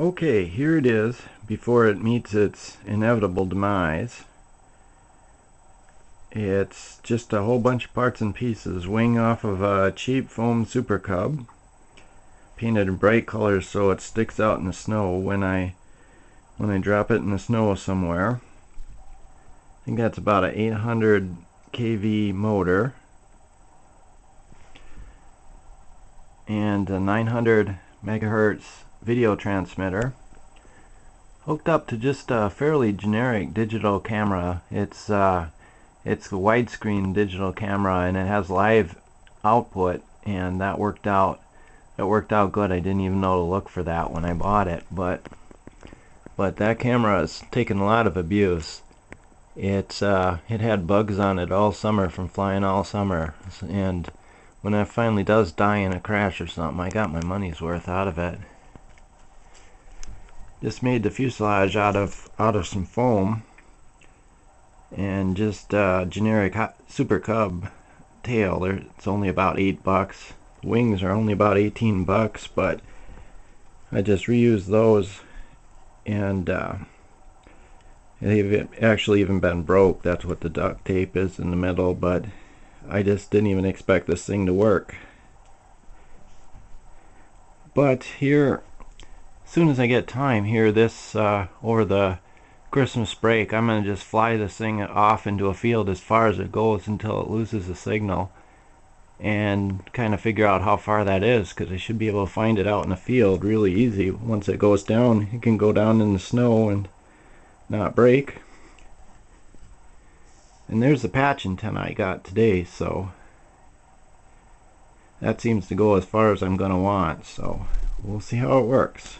Okay, here it is before it meets its inevitable demise. It's just a whole bunch of parts and pieces. Wing off of a cheap foam Super Cub. Painted in bright colors so it sticks out in the snow when I when I drop it in the snow somewhere. I think that's about an 800 kV motor. And a 900 megahertz video transmitter hooked up to just a fairly generic digital camera. It's uh, it's a widescreen digital camera and it has live output and that worked out it worked out good. I didn't even know to look for that when I bought it but but that camera has taken a lot of abuse. It's uh, it had bugs on it all summer from flying all summer and when it finally does die in a crash or something I got my money's worth out of it. Just made the fuselage out of out of some foam and just uh, generic Super Cub tail. It's only about eight bucks. Wings are only about 18 bucks, but I just reused those and uh, they've actually even been broke. That's what the duct tape is in the middle, but I just didn't even expect this thing to work. But here soon as I get time here this uh, over the Christmas break I'm gonna just fly this thing off into a field as far as it goes until it loses the signal and kind of figure out how far that is because I should be able to find it out in the field really easy. Once it goes down it can go down in the snow and not break. And there's the patch antenna I got today so that seems to go as far as I'm gonna want so we'll see how it works